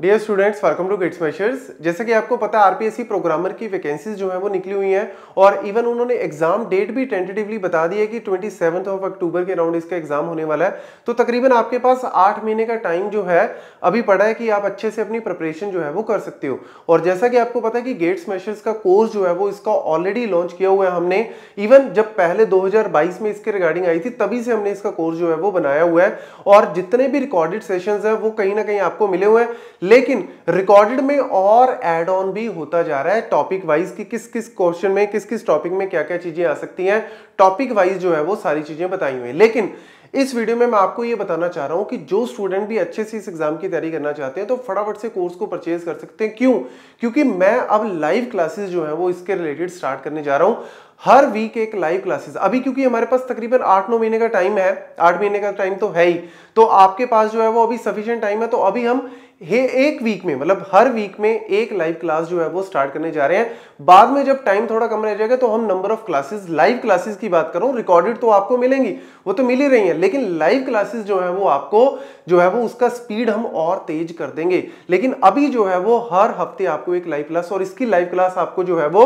Dear students welcome to Gate Smashers जैसे कि आपको पता है आरपीएससी प्रोग्रामर की वैकेंसीज जो है वो निकली हुई हैं और इवन उन्होंने एग्ज़ाम डेट भी टेंटेटिवली बता दी है कि ट्वेंटी ऑफ़ अक्टूबर के राउंड इसका एग्ज़ाम होने वाला है। तो तकरीबन आपके पास आठ महीने का टाइम जो है, अभी पड़ा है कि आप अच्छे से अपनी प्रिपरेशन जो है वो कर सकते हो। और जैसा कि आपको पता है कि गेट्स मेशर्स का कोर्स जो है वो इसका ऑलरेडी लॉन्च किया हुआ है हमने। इवन जब पहले दो हज़ार बाईस में इसके रिगार्डिंग आई थी, तभी से हमने इसका कोर्स जो है वो बनाया हुआ है। और जितने भी रिकॉर्डेड सेशन है, वो कहीं ना कहीं आपको मिले हुए हैं। लेकिन रिकॉर्डेड में और एड ऑन भी होता जा रहा है। टॉपिक वाइज कि किस किस क्वेश्चन में, किस किस टॉपिक में क्या क्या चीज़ें आ सकती हैं। टॉपिक वाइज जो है वो सारी चीज़ें बताई हुई हैं। लेकिन इस वीडियो में मैं आपको ये बताना चाह रहा हूँ कि जो स्टूडेंट भी अच्छे से इस एग्ज़ाम की तैयारी करना चाहते हैं तो फटाफट से कोर्स को परचेज कर सकते हैं। क्यों? क्योंकि मैं अब लाइव क्लासेस जो है, वो इसके रिलेटेड स्टार्ट करने जा रहा हूँ। हर वीक एक लाइव क्लासेस अभी क्योंकि हमारे पास तकरीबन आठ नौ महीने का टाइम है, आठ महीने का टाइम तो है ही। तो आपके पास जो है, वो अभी सफिशियंट टाइम है तो अभी हम हे एक वीक में मतलब हर वीक में एक लाइव क्लास जो है, वो स्टार्ट करने जा रहे हैं। बाद में जब टाइम थोड़ा कम रह जाएगा तो हम number of classes live classes की बात करूँ रिकॉर्डेड तो आपको मिलेंगी। वो तो मिल ही रही हैं, लेकिन लाइव क्लासेस जो है वो आपको, जो है वो उसका स्पीड हम और तेज कर देंगे। लेकिन अभी जो है वो हर हफ़्ते आपको एक लाइव क्लास और इसकी लाइव क्लास आपको जो है वो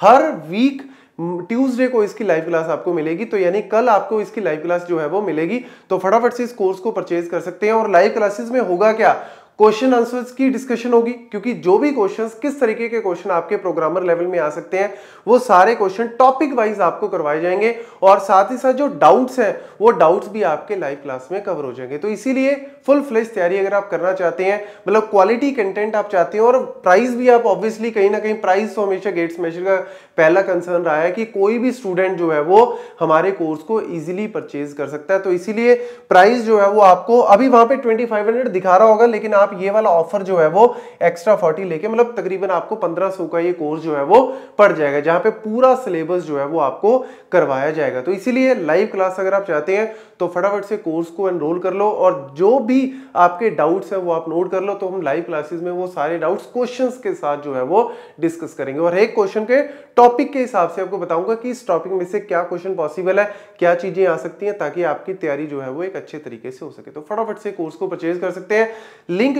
हर वीक ट्यूसडे को इसकी लाइव क्लास आपको मिलेगी। तो यानी कल आपको इसकी लाइव क्लास जो है वो मिलेगी। तो फटाफट से इस कोर्स को परचेज कर सकते हैं, और लाइव क्लासेस में होगा क्या? क्वेश्चन आंसर्स की डिस्कशन होगी, क्योंकि जो भी क्वेश्चंस किस तरीके के क्वेश्चन आपके प्रोग्रामर लेवल में आ सकते हैं, वो सारे क्वेश्चन टॉपिक वाइज आपको करवाए जाएँगे और साथ ही साथ जो डाउट्स हैं, वो डाउट्स भी आपके लाइव क्लास में कवर हो जाएँगे। तो इसीलिए फुल फ्लेज तैयारी अगर आप करना चाहते हैं मतलब क्वालिटी कंटेंट आप चाहते हैं और प्राइस भी आप ऑब्वियसली कहीं ना कहीं प्राइस तो हमेशा गेट्स मेजर का पहला कंसर्न रहा है कि कोई भी स्टूडेंट जो है, वो हमारे कोर्स को इजिली परचेज कर सकता है। तो इसीलिए प्राइस जो है, वो आपको अभी वहाँ पे 2500 दिखा रहा होगा, लेकिन आप ये वाला ऑफ़र जो है वो एक्स्ट्रा 40 लेके मतलब तकरीबन आपको 1500 का ये कोर्स जो है वो पड़ जाएगा, जहाँ पे पूरा सिलेबस जो है वो आपको करवाया जाएगा। तो इसीलिए लाइव क्लास अगर आप चाहते हैं तो फटाफट से कोर्स को एनरोल कर लो और जो भी आपके डाउट्स है वो आप नोट कर लो तो हम लाइव क्लासेस में वो सारे डाउट्स क्वेश्चंस के साथ जो है वो डिस्कस करेंगे। और एक क्वेश्चन के टॉपिक के हिसाब से आपको बताऊँगा कि इस टॉपिक में से क्या क्वेश्चन पॉसिबल है, क्या चीज़ें आ सकती हैं, ताकि आपकी तैयारी जो है वो एक अच्छे तरीके से हो सके। तो फटाफट से कोर्स को परचेज कर सकते हैं।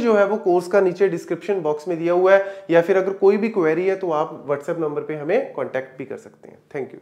जो है वो कोर्स का नीचे डिस्क्रिप्शन बॉक्स में दिया हुआ है, या फिर अगर कोई भी क्वेरी है तो आप व्हाट्सएप नंबर पर हमें कॉन्टेक्ट भी कर सकते हैं। Thank you